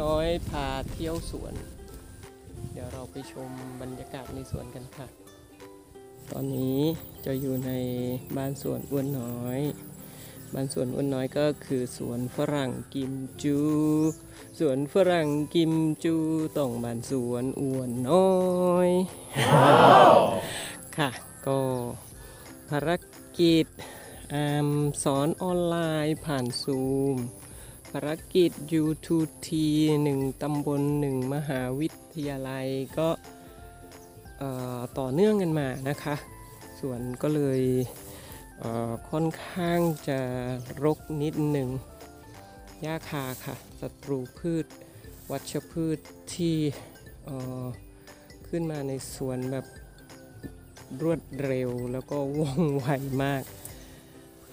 น้อยพาเที่ยวสวน เดี๋ยวเราไปชมบรรยากาศในสวนกันค่ะ ตอนนี้จะอยู่ในบ้านสวนอ้วนน้อยบ้านสวนอ้วนน้อยก็คือสวนฝรั่งกิมจูสวนฝรั่งกิมจูต้องบ้านสวนอ้วนน้อยค่ะ ก็ภารกิจอ่าสอนออนไลน์ผ่านซูมารกิจ U2T หนึ่งตำบลหนึ่งมหาวิทยาลัยก็ต่อเนื่องกันมานะคะ ส่วนก็เลยเค่อนข้างจะรกนิดหนึ่งหญ้าคาค่ะศัตรูพืช วัชพืชที่ขึ้นมาในสวนแบบรวดเร็วแล้วก็ว่องไวมาก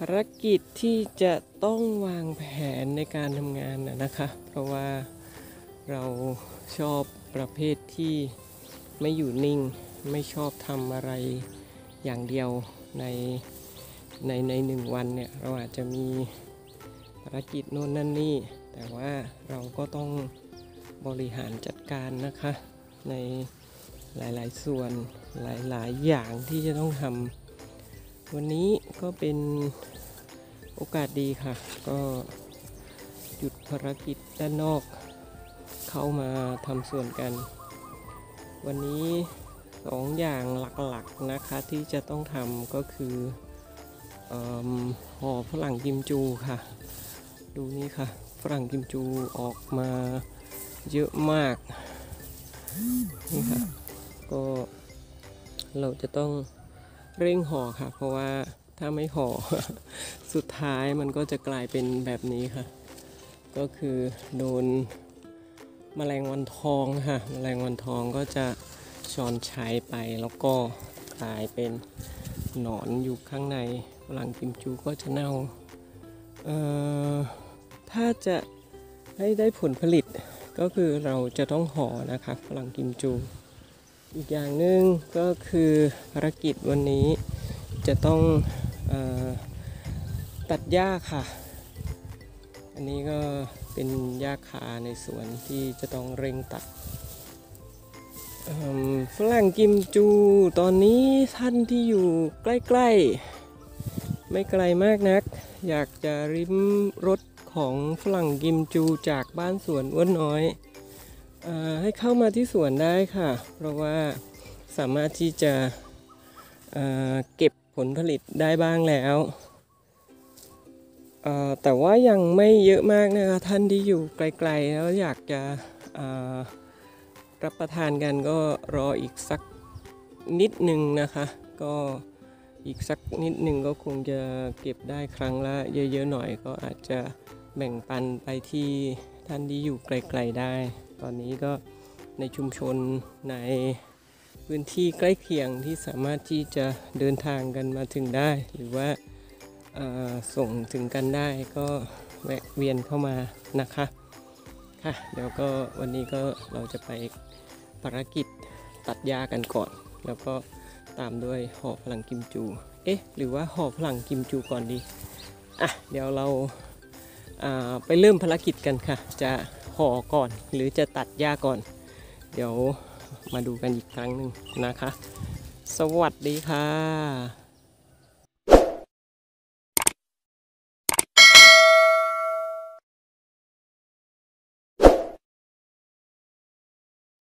ภารกิจที่จะต้องวางแผนในการทำงานนะคะ เพราะว่าเราชอบประเภทที่ไม่อยู่นิ่ง ไม่ชอบทำอะไรอย่างเดียวในในในหนึ่งวันเนี่ย เราอาจจะมีภารกิจโน่นนั่นนี่ แต่ว่าเราก็ต้องบริหารจัดการนะคะ ในหลายๆส่วนหลายๆอย่างที่จะต้องทำ วันนี้ก็เป็นโอกาสดีค่ะ ก็หยุดภารกิจด้านนอก เข้ามาทำส่วนกัน วันนี้สองอย่างหลักๆนะคะที่จะต้องทำก็คืออห่อฝรั่งกิมจูค่ะ ดูนี่ค่ะฝรั่งกิมจูออกมาเยอะมากนี่ค่ะก็เราจะต้อง เร่งห่อค่ะ เพราะว่าถ้าไม่ห่อสุดท้ายมันก็จะกลายเป็นแบบนี้ค่ะ ก็คือโดนแมลงวันทองค่ะแมลงวันทองก็จะช้อนใช้ไปแล้วก็กลายเป็นหนอนอยู่ข้างในหลังกิมจูก็จะเน่าเอ่อถ้าจะให้ได้ผลผลิตก็คือเราจะต้องห่อนะคะฝรั่งกิมจู อีกอย่างหนึ่งก็คือภารกิจวันนี้จะต้องอตัดหญ้าค่ะ อันนี้ก็เป็นหญ้าคาในสวนที่จะต้องเร่งตัดฝรั่งกิมจูตอนนี้ท่านที่อยู่ใกล้ๆ ไม่ไกลมากนัก อยากจะริมรถของฝรั่งกิมจูจากบ้านสวนอ้วนน้อย ให้เข้ามาที่สวนได้ค่ะ เพราะว่าสามารถที่จะเเก็บผลผลิตได้บ้างแล้วแต่ว่ายังไม่เยอะมากนะคะท่านที่อยู่ไกลๆ แล้วอยากจะรับประทานกันก็รออีกสักนิดหนึ่งนะคะ ก็อีกสักนิดหนึ่งก็คงจะเก็บได้ครั้งละเยอะๆหน่อยก็อาจจะแบ่งปันไปที่ท่านที่อยู่ไกลๆได้ ตอนนี้ก็ในชุมชนในพื้นที่ใกล้เคียงที่สามารถที่จะเดินทางกันมาถึงได้ หรือว่าส่งถึงกันได้ก็แวะเวียนเข้ามานะคะค่ะเดี๋ยวก็วันนี้ก็เราจะไปภารกิจตัดหญ้ากันก่อน แล้วก็ตามด้วยห่อพลังกิมจู เอ๊ะ หรือว่าห่อพลังกิมจูก่อนดี อะ เดี๋ยวเราาไปเริ่มภารกิจกันค่ะ จะ ห่อก่อน หรือจะตัดหญ้าก่อน เดี๋ยวมาดูกันอีกครั้งหนึ่งนะคะ สวัสดีค่ะ